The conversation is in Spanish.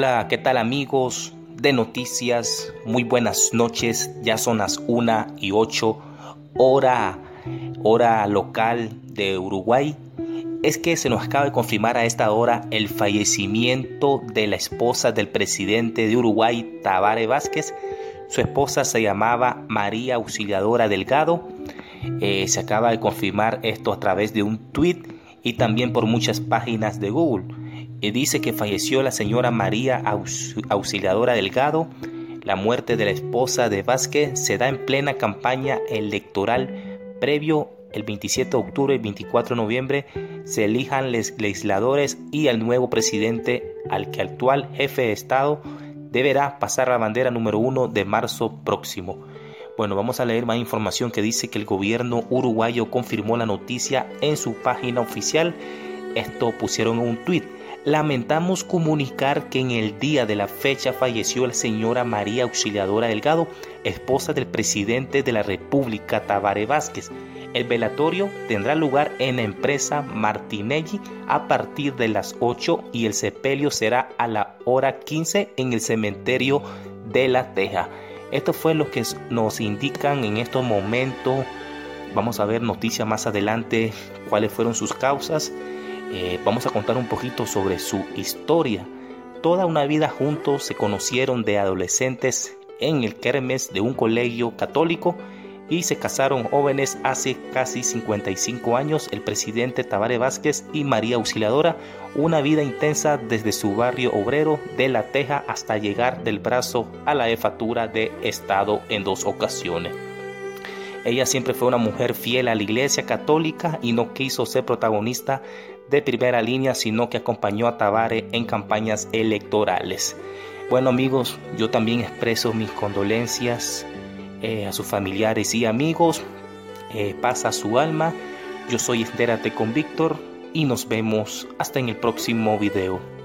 Hola, ¿qué tal amigos de noticias? Muy buenas noches, ya son las 1 y 8 hora, hora local de Uruguay. Es que se nos acaba de confirmar a esta hora el fallecimiento de la esposa del presidente de Uruguay, Tabare Vázquez. Su esposa se llamaba María Auxiliadora Delgado. Eh, se acaba de confirmar esto a través de un tweet y también por muchas páginas de Google dice que falleció la señora María Auxiliadora Delgado. La muerte de la esposa de Vázquez se da en plena campaña electoral previo el 27 de octubre y 24 de noviembre se elijan legisladores y el nuevo presidente al que actual jefe de Estado deberá pasar la bandera número uno de marzo próximo. Bueno, vamos a leer más información que dice que el gobierno uruguayo confirmó la noticia en su página oficial. Esto pusieron en un tuit. Lamentamos comunicar que en el día de la fecha falleció la señora María Auxiliadora Delgado, esposa del presidente de la República, Tabare Vázquez. El velatorio tendrá lugar en la empresa Martinelli a partir de las 8 y el sepelio será a la hora 15 en el cementerio de La Teja. Esto fue lo que nos indican en estos momentos. Vamos a ver noticias más adelante cuáles fueron sus causas. Eh, vamos a contar un poquito sobre su historia. Toda una vida juntos se conocieron de adolescentes en el Kermes de un colegio católico y se casaron jóvenes hace casi 55 años el presidente Tabare Vázquez y María Auxiliadora, una vida intensa desde su barrio obrero de La Teja hasta llegar del brazo a la jefatura de Estado en dos ocasiones. Ella siempre fue una mujer fiel a la Iglesia Católica y no quiso ser protagonista de primera línea, sino que acompañó a Tabare en campañas electorales. Bueno amigos, yo también expreso mis condolencias eh, a sus familiares y amigos. Eh, pasa su alma. Yo soy Estérate con Víctor y nos vemos hasta en el próximo video.